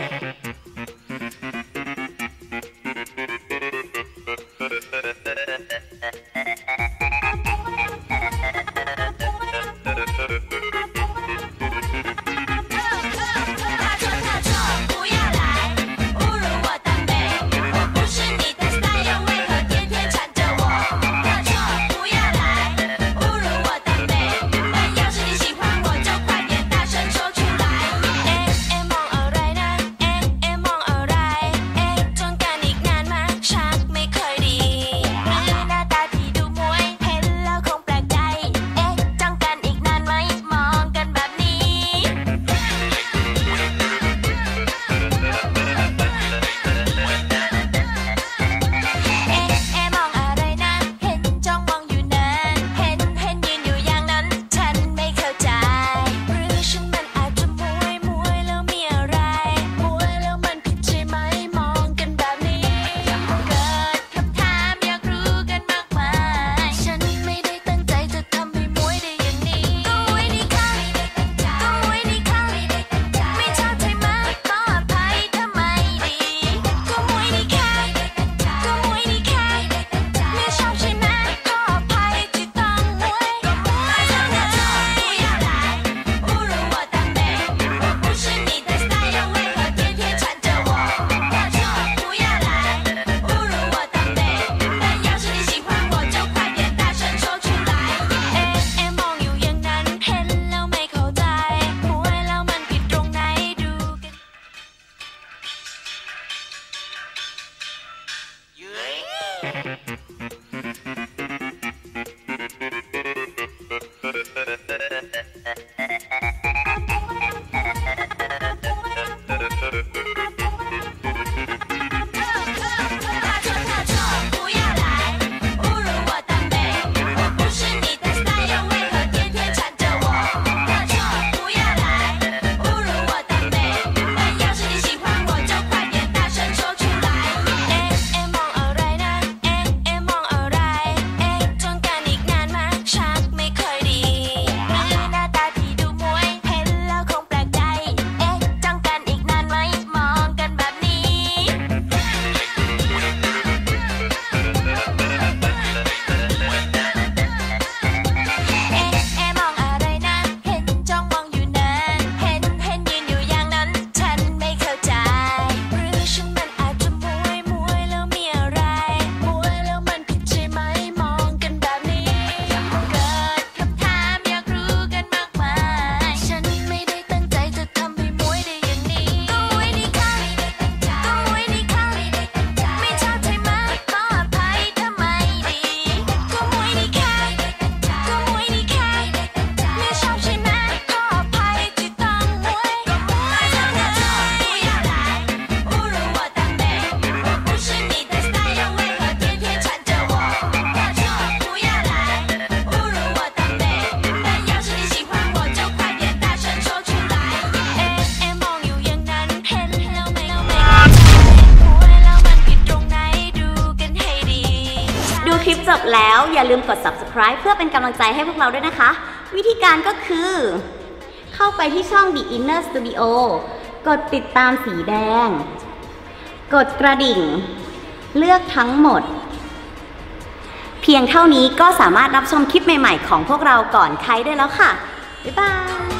Thank you. จบแล้วอย่าลืมกด subscribe เพื่อเป็นกำลังใจให้พวกเราด้วยนะคะ วิธีการก็คือ เข้าไปที่ช่อง The Inner Studio กดติดตามสีแดง กดกระดิ่ง เลือกทั้งหมด เพียงเท่านี้ก็สามารถรับชมคลิปใหม่ๆของพวกเราก่อนใครได้แล้วค่ะ บ๊ายบาย